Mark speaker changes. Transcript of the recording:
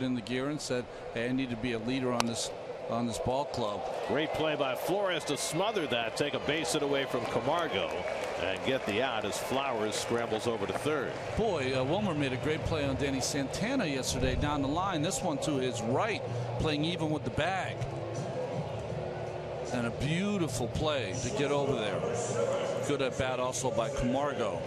Speaker 1: in the gear and said, "Hey, I need to be a leader on this on this ball club."
Speaker 2: Great play by Flores to smother that, take a base hit away from Camargo, and get the out as Flowers scrambles over to third.
Speaker 1: Boy, uh, Wilmer made a great play on Danny Santana yesterday down the line. This one to his right, playing even with the bag. And a beautiful play to get over there. Good at bat also by Camargo.